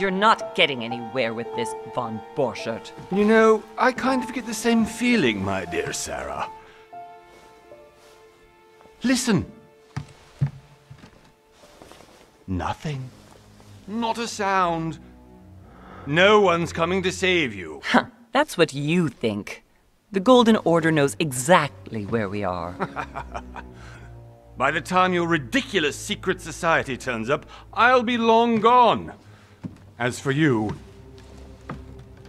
You're not getting anywhere with this, von Borchert. You know, I kind of get the same feeling, my dear Sarah. Listen. Nothing. Not a sound. No one's coming to save you. That's what you think. The Golden Order knows exactly where we are. By the time your ridiculous secret society turns up, I'll be long gone. As for you,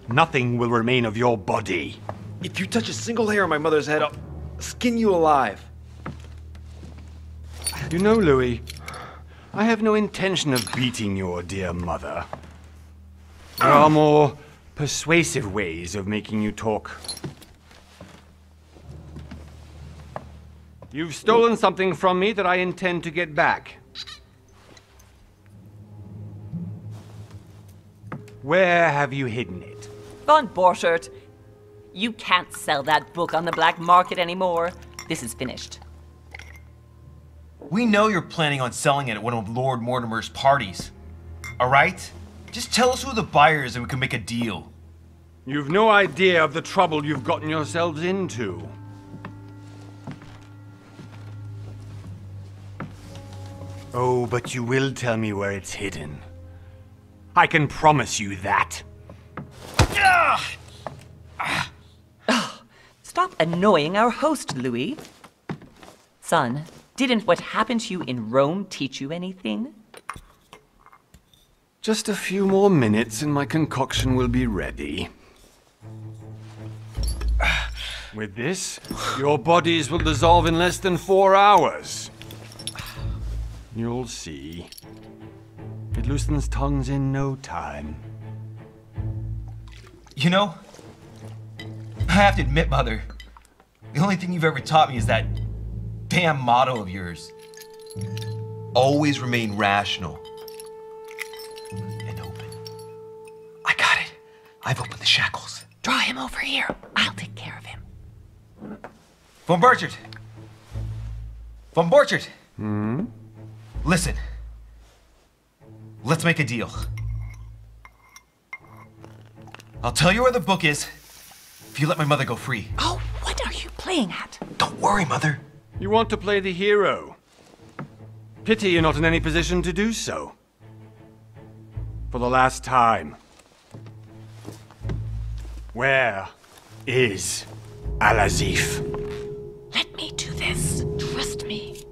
nothing will remain of your body. If you touch a single hair on my mother's head, I'll skin you alive. You know, Louis, I have no intention of beating your dear mother. There are more persuasive ways of making you talk. You've stolen something from me that I intend to get back. Where have you hidden it? von Borchert, you can't sell that book on the black market anymore. This is finished. We know you're planning on selling it at one of Lord Mortimer's parties. All right? Just tell us who the buyer is and we can make a deal. You've no idea of the trouble you've gotten yourselves into. Oh, but you will tell me where it's hidden. I can promise you that. Stop annoying our host, Louis. Son, didn't what happened to you in Rome teach you anything? Just a few more minutes and my concoction will be ready. With this, your bodies will dissolve in less than four hours. You'll see. It loosens tongues in no time. You know, I have to admit, Mother, the only thing you've ever taught me is that damn motto of yours. Always remain rational and open. I got it. I've opened the shackles. Draw him over here. I'll take care of him. Von Borchert! Von Borchert! Hmm? Listen. Let's make a deal. I'll tell you where the book is if you let my mother go free. Oh, what are you playing at? Don't worry, Mother. You want to play the hero. Pity you're not in any position to do so. For the last time. Where is Al-Azif? Let me do this. Trust me.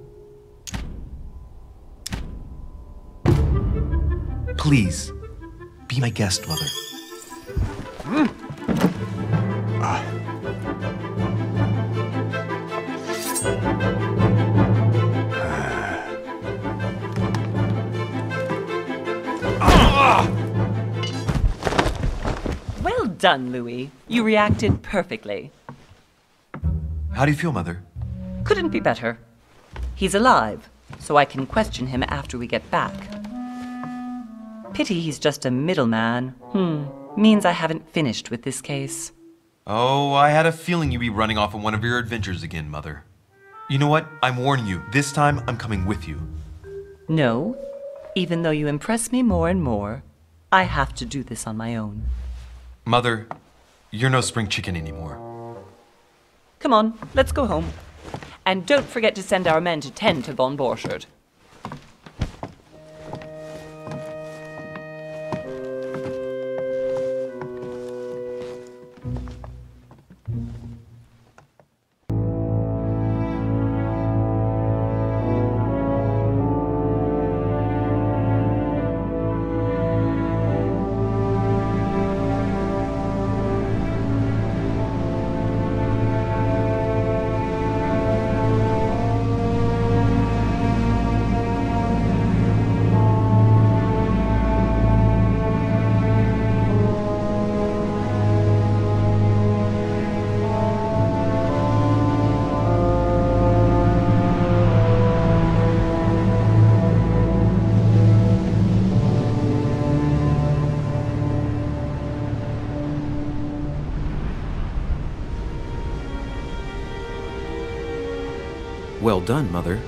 Please, be my guest, Mother. Well done, Louis. You reacted perfectly. How do you feel, Mother? Couldn't be better. He's alive, so I can question him after we get back. Pity he's just a middleman. Hmm. Means I haven't finished with this case. Oh, I had a feeling you'd be running off on one of your adventures again, Mother. You know what? I'm warning you. This time, I'm coming with you. No. Even though you impress me more and more, I have to do this on my own. Mother, you're no spring chicken anymore. Come on, let's go home. And don't forget to send our men to tend to von Borchert. Well done, Mother.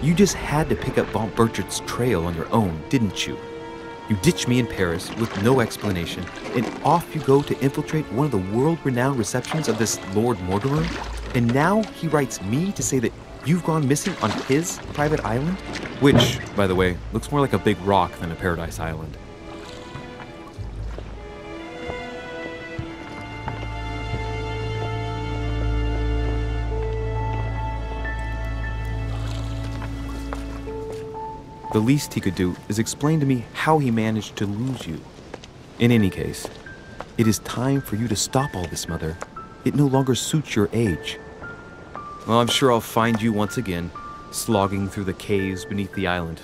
You just had to pick up Von Borchert's trail on your own, didn't you? You ditch me in Paris with no explanation, and off you go to infiltrate one of the world renowned receptions of this Lord Mortimer? And now he writes me to say that you've gone missing on his private island? Which, by the way, looks more like a big rock than a paradise island. The least he could do is explain to me how he managed to lose you. In any case, it is time for you to stop all this, Mother. It no longer suits your age. Well, I'm sure I'll find you once again, slogging through the caves beneath the island,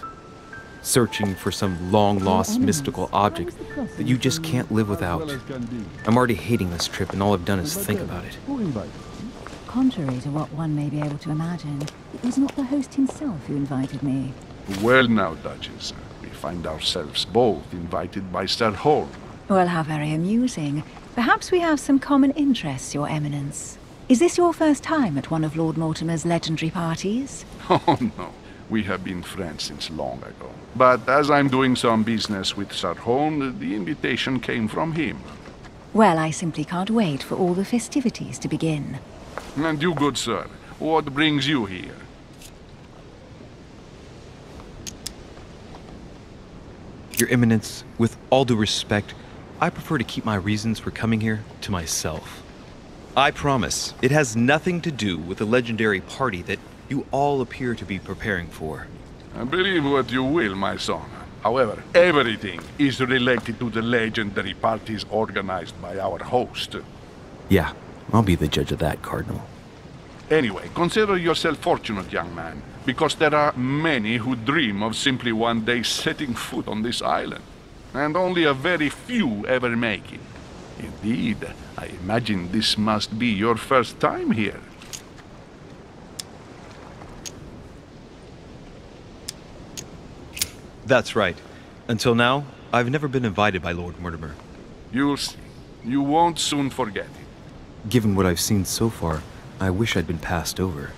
searching for some long lost mystical object that you just can't live without. I'm already hating this trip, and all I've done is think about it. Contrary to what one may be able to imagine, it was not the host himself who invited me. Well now, Duchess, we find ourselves both invited by Sir Holm. Well, how very amusing. Perhaps we have some common interests, Your Eminence. Is this your first time at one of Lord Mortimer's legendary parties? Oh no, we have been friends since long ago. But as I'm doing some business with Sir Holm, the invitation came from him. Well, I simply can't wait for all the festivities to begin. And you, good sir, what brings you here? Your Eminence, with all due respect, I prefer to keep my reasons for coming here to myself. I promise, it has nothing to do with the legendary party that you all appear to be preparing for. I Believe what you will, my son. However, everything is related to the legendary parties organized by our host. Yeah, I'll be the judge of that, Cardinal. Anyway, consider yourself fortunate, young man, because there are many who dream of simply one day setting foot on this island, and only a very few ever make it. Indeed, I imagine this must be your first time here. That's right. Until now, I've never been invited by Lord Mortimer. You'll see. You won't soon forget it. Given what I've seen so far, I wish I'd been passed over.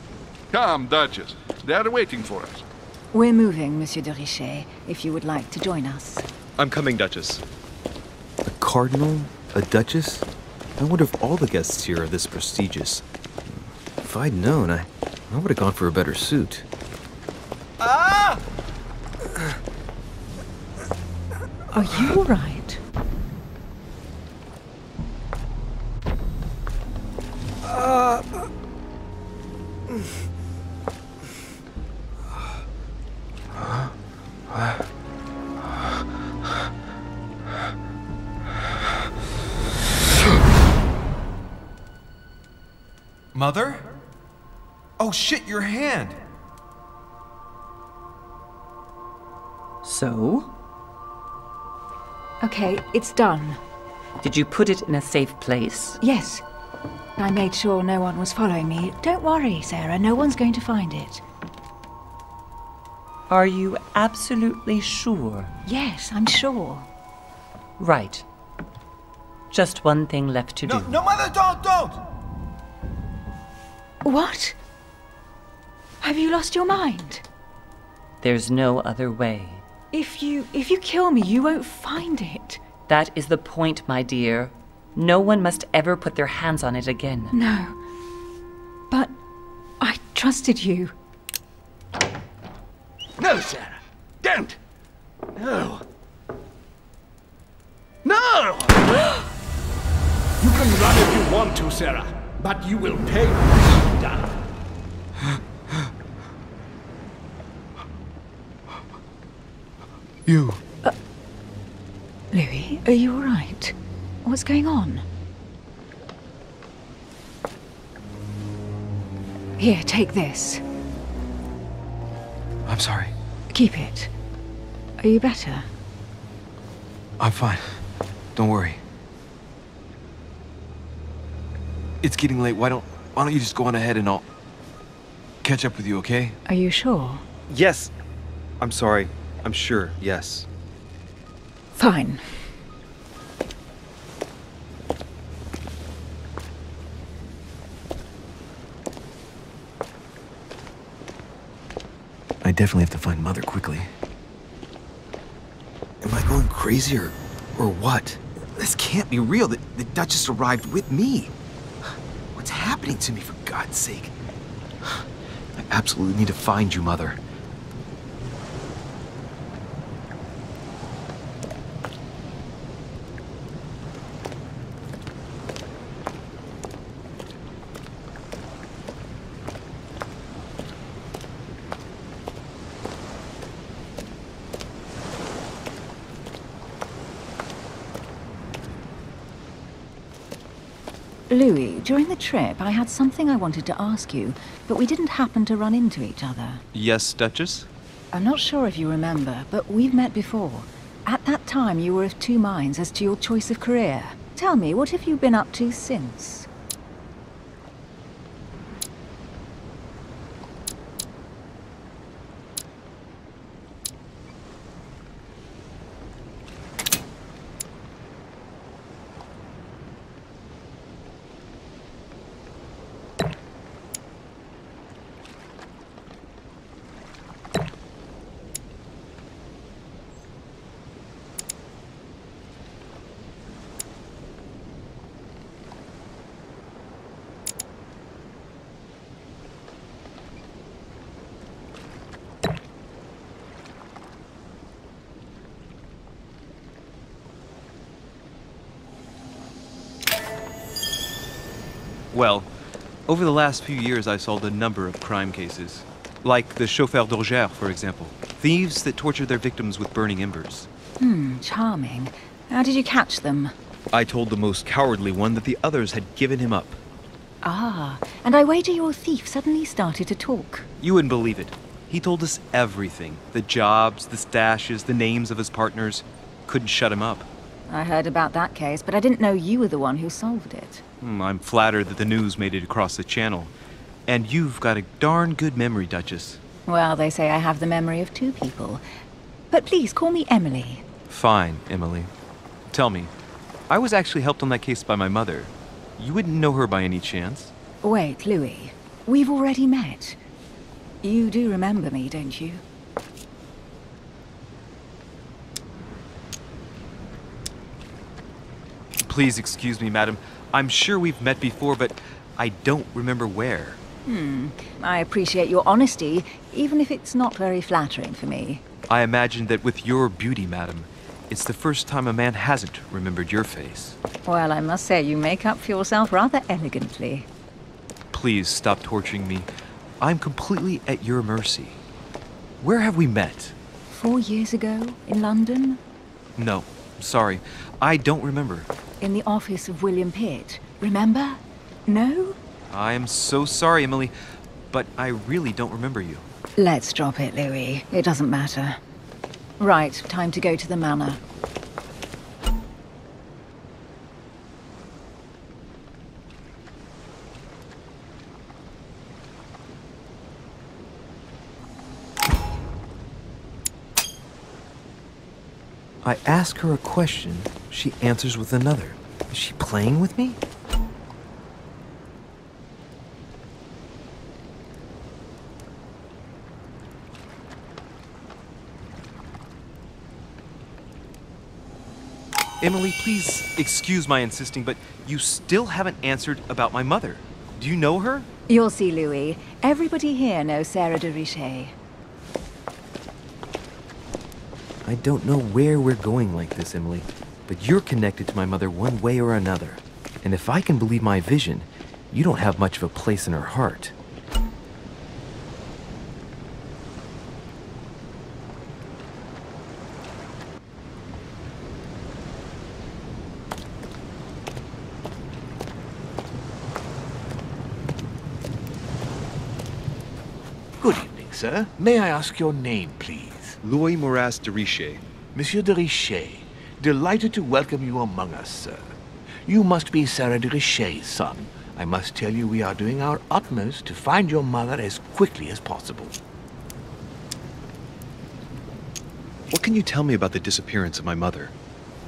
Come, Duchess. They are waiting for us. We're moving, Monsieur de Richet, if you would like to join us. I'm coming, Duchess. A cardinal? A duchess? I wonder if all the guests here are this prestigious. If I'd known, I, I would have gone for a better suit. Ah! Are you all right? Mother? Oh shit, your hand! So? Okay, it's done. Did you put it in a safe place? Yes. I made sure no one was following me. Don't worry, Sarah, no one's going to find it. Are you absolutely sure? Yes, I'm sure. Right. Just one thing left to No, do. no, Mother, don't, don't! What? Have you lost your mind? There's no other way. If you if you kill me, you won't find it. That is the point, my dear. No one must ever put their hands on it again. No. But I trusted you. No, Sarah. Don't. No. No! you can run if you want to, Sarah, but you will pay the price you've done. You. Uh, Louis, are you all right? What's going on? Here, take this. I'm sorry. Keep it. Are you better? I'm fine. Don't worry. It's getting late. Why don't why don't you just go on ahead and I'll catch up with you, okay? Are you sure? Yes. I'm sorry. I'm sure. Yes. Fine. I I definitely have to find Mother quickly. Am I going crazy or, or what? This can't be real. The, the Duchess arrived with me. Happening to me, for God's sake? I absolutely need to find you, Mother. Louis, during the trip, I had something I wanted to ask you, but we didn't happen to run into each other. Yes, Duchess? I'm not sure if you remember, but we've met before. At that time, you were of two minds as to your choice of career. Tell me, what have you been up to since? Well, over the last few years, I solved a number of crime cases. Like the chauffeur d'Orgère, for example. Thieves that tortured their victims with burning embers. Hmm, charming. How did you catch them? I told the most cowardly one that the others had given him up. Ah, and I wager your thief suddenly started to talk. You wouldn't believe it. He told us everything the jobs, the stashes, the names of his partners. Couldn't shut him up. I heard about that case, but I didn't know you were the one who solved it. Hmm, I'm flattered that the news made it across the channel. And you've got a darn good memory, Duchess. Well, they say I have the memory of two people. But please call me Emily. Fine, Emily. Tell me, I was actually helped on that case by my mother. You wouldn't know her by any chance? Wait, Louis. We've already met. You do remember me, don't you? Please excuse me, madam. I'm sure we've met before, but I don't remember where. Hmm. I appreciate your honesty, even if it's not very flattering for me. I imagine that with your beauty, madam, it's the first time a man hasn't remembered your face. Well, I must say you make up for yourself rather elegantly. Please stop torturing me. I'm completely at your mercy. Where have we met? Four years ago, in London? No, sorry. I don't remember. In the office of William Pitt. Remember? No? I am so sorry, Emily, but I really don't remember you. Let's drop it, Louis. It doesn't matter. Right, time to go to the manor. I ask her a question, she answers with another. Is she playing with me? Emily, please excuse my insisting, but you still haven't answered about my mother. Do you know her? You'll see, Louis. Everybody here knows Sarah de Richet. I don't know where we're going like this, Emily, but you're connected to my mother one way or another. And if I can believe my vision, you don't have much of a place in her heart. Good evening, sir. May I ask your name, please? Louis Moras de Richet. Monsieur de Richet. Delighted to welcome you among us, sir. You must be Sarah de Richet's son. I must tell you we are doing our utmost to find your mother as quickly as possible. What can you tell me about the disappearance of my mother?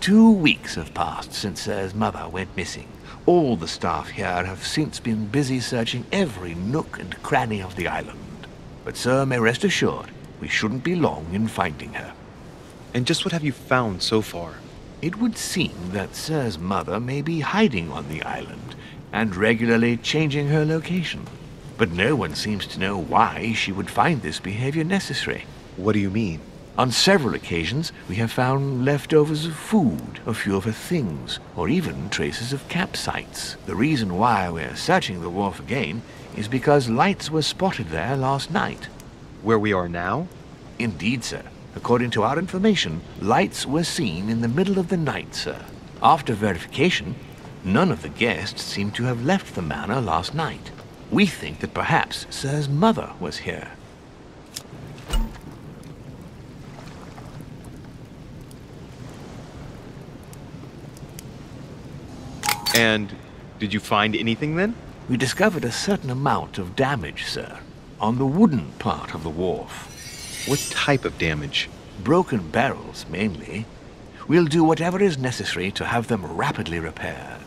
Two weeks have passed since Sir's mother went missing. All the staff here have since been busy searching every nook and cranny of the island. But, sir, may rest assured, we shouldn't be long in finding her. And just what have you found so far? It would seem that Sir's mother may be hiding on the island and regularly changing her location. But no one seems to know why she would find this behavior necessary. What do you mean? On several occasions, we have found leftovers of food, a few of her things, or even traces of campsites. The reason why we're searching the wharf again is because lights were spotted there last night. Where we are now? Indeed, sir. According to our information, lights were seen in the middle of the night, sir. After verification, none of the guests seem to have left the manor last night. We think that perhaps Sir's mother was here. And did you find anything then? We discovered a certain amount of damage, sir, on the wooden part of the wharf. What type of damage? Broken barrels, mainly. We'll do whatever is necessary to have them rapidly repaired.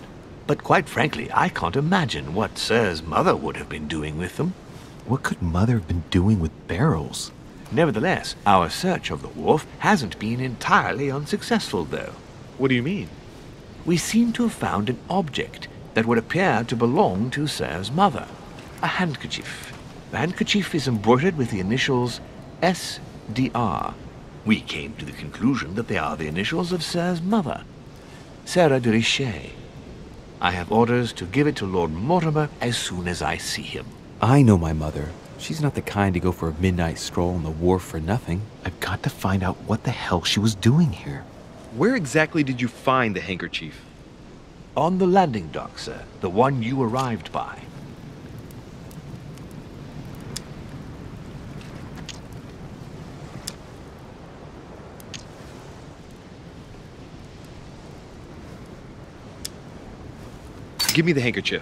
But quite frankly, I can't imagine what Sir's mother would have been doing with them. What could Mother have been doing with barrels? Nevertheless, our search of the wharf hasn't been entirely unsuccessful, though. What do you mean? We seem to have found an object that would appear to belong to Sir's mother. A handkerchief. The handkerchief is embroidered with the initials SDR. We came to the conclusion that they are the initials of Sir's mother, Sarah de Richet. I have orders to give it to Lord Mortimer as soon as I see him. I know my mother. She's not the kind to go for a midnight stroll on the wharf for nothing. I've got to find out what the hell she was doing here. Where exactly did you find the handkerchief? On the landing dock, sir. The one you arrived by. Give me the handkerchief.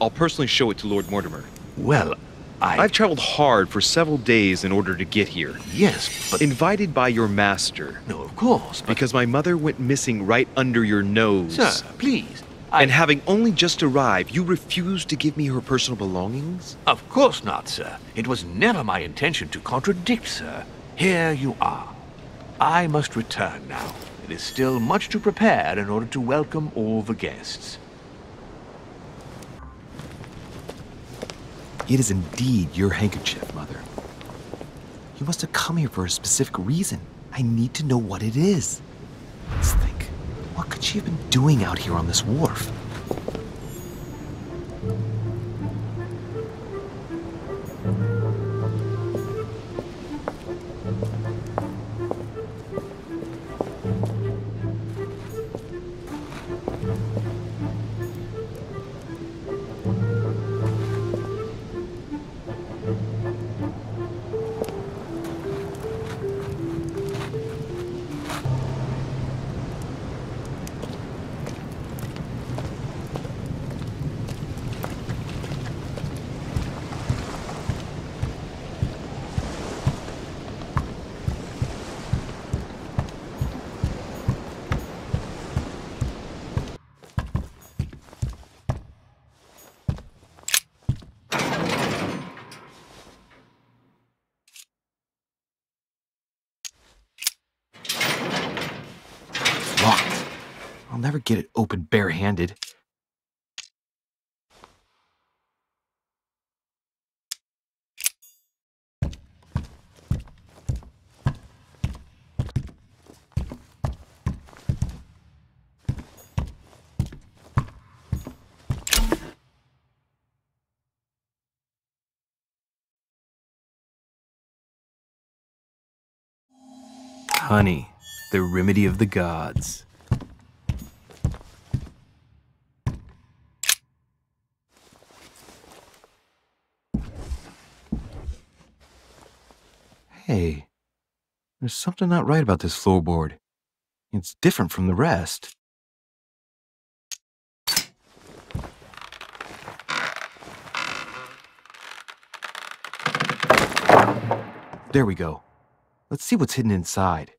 I'll personally show it to Lord Mortimer. Well, I... I've traveled hard for several days in order to get here. Yes, but... Invited by your master. No, of course, but... Because my mother went missing right under your nose. Sir, please. I... And having only just arrived, you refused to give me her personal belongings? Of course not, sir. It was never my intention to contradict, sir. Here you are. I must return now. It is still much to prepare in order to welcome all the guests. It is indeed your handkerchief, Mother. You must have come here for a specific reason. I need to know what it is. Let's think. What could she have been doing out here on this wharf? I'll never get it open barehanded. Honey, the remedy of the gods. Hey, there's something not right about this floorboard. It's different from the rest. There we go. Let's see what's hidden inside.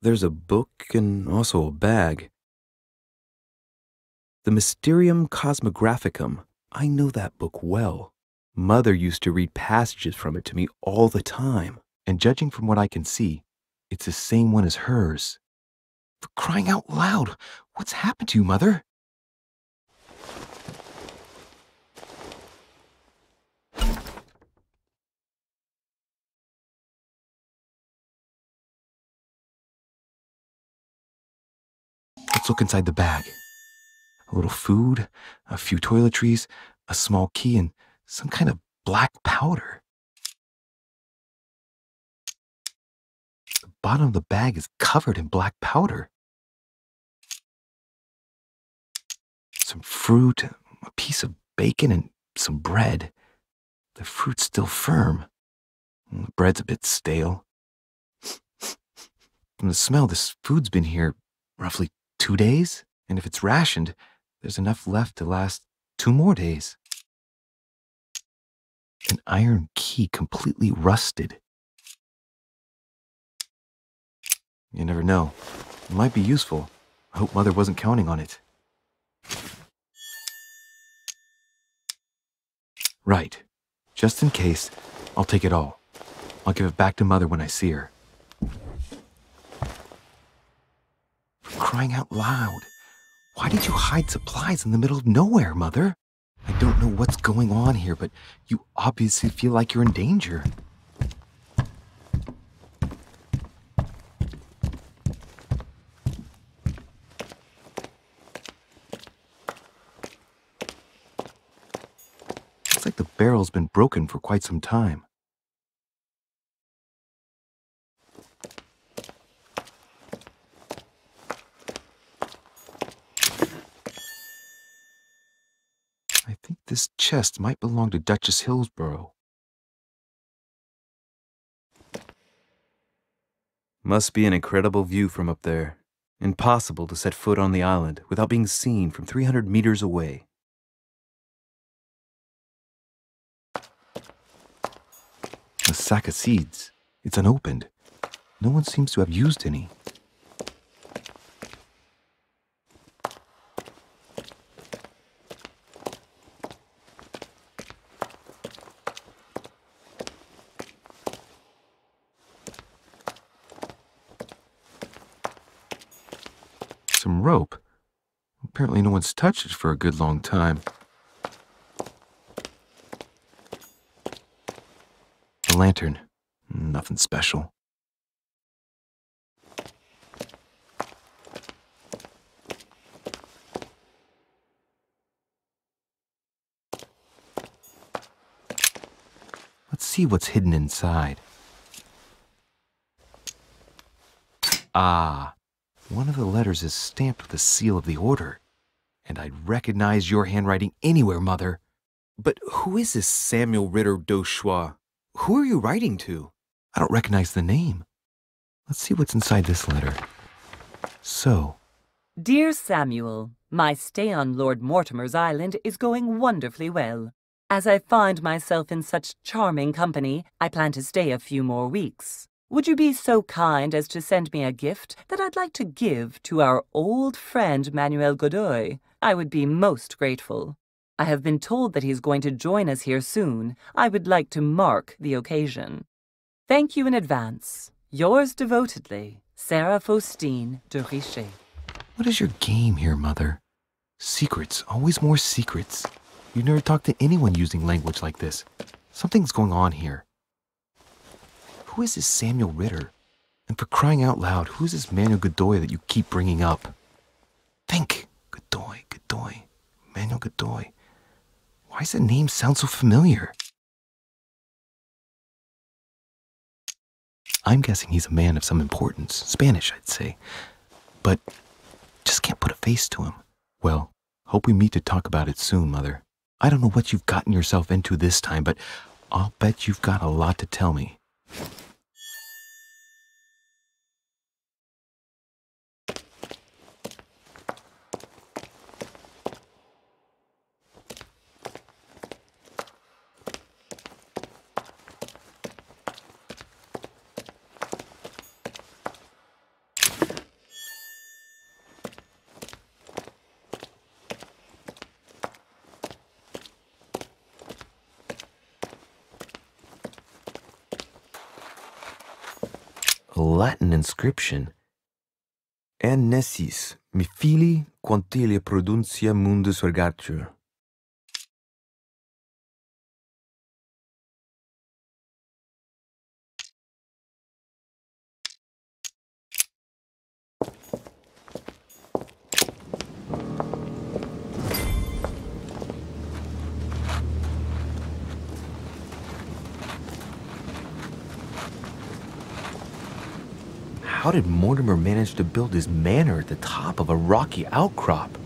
There's a book and also a bag. The Mysterium Cosmographicum. I know that book well. Mother used to read passages from it to me all the time. And judging from what I can see, it's the same one as hers. For crying out loud, what's happened to you, Mother? Let's look inside the bag. A little food, a few toiletries, a small key, and some kind of black powder. Bottom of the bag is covered in black powder. Some fruit, a piece of bacon, and some bread. The fruit's still firm. Mm, the bread's a bit stale. From the smell, this food's been here roughly two days, and if it's rationed, there's enough left to last two more days. An iron key completely rusted. You never know. It might be useful. I hope Mother wasn't counting on it. Right. Just in case, I'll take it all. I'll give it back to Mother when I see her. Crying out loud. Why did you hide supplies in the middle of nowhere, Mother? I don't know what's going on here, but you obviously feel like you're in danger. Barrel's been broken for quite some time. I think this chest might belong to Duchess Hillsborough. Must be an incredible view from up there. Impossible to set foot on the island without being seen from 300 meters away. A sack of seeds. It's unopened. No one seems to have used any. Some rope. Apparently, no one's touched it for a good long time. Lantern. Nothing special. Let's see what's hidden inside. Ah, one of the letters is stamped with the seal of the order. And I'd recognize your handwriting anywhere, Mother. But who is this Samuel Ritter d'Auchois? Who are you writing to? I don't recognize the name. Let's see what's inside this letter. So, Dear Samuel, my stay on Lord Mortimer's island is going wonderfully well. As I find myself in such charming company, I plan to stay a few more weeks. Would you be so kind as to send me a gift that I'd like to give to our old friend Manuel Godoy? I would be most grateful. I have been told that he's going to join us here soon. I would like to mark the occasion. Thank you in advance. Yours devotedly, Sarah Faustine de Richet. what is your game here, Mother? Secrets, always more secrets. You never talk to anyone using language like this. Something's going on here. Who is this Samuel Ritter? And for crying out loud, who is this Manuel Godoy that you keep bringing up? Think! Godoy, Godoy, Manuel Godoy. Why does that name sound so familiar? I'm guessing he's a man of some importance. Spanish, I'd say. But just can't put a face to him. Well, hope we meet to talk about it soon, Mother. I don't know what you've gotten yourself into this time, but I'll bet you've got a lot to tell me. Latin inscription. An nescis, mi fili quantilla prudentia mundus vergatur. How did Mortimer manage to build his manor at the top of a rocky outcrop?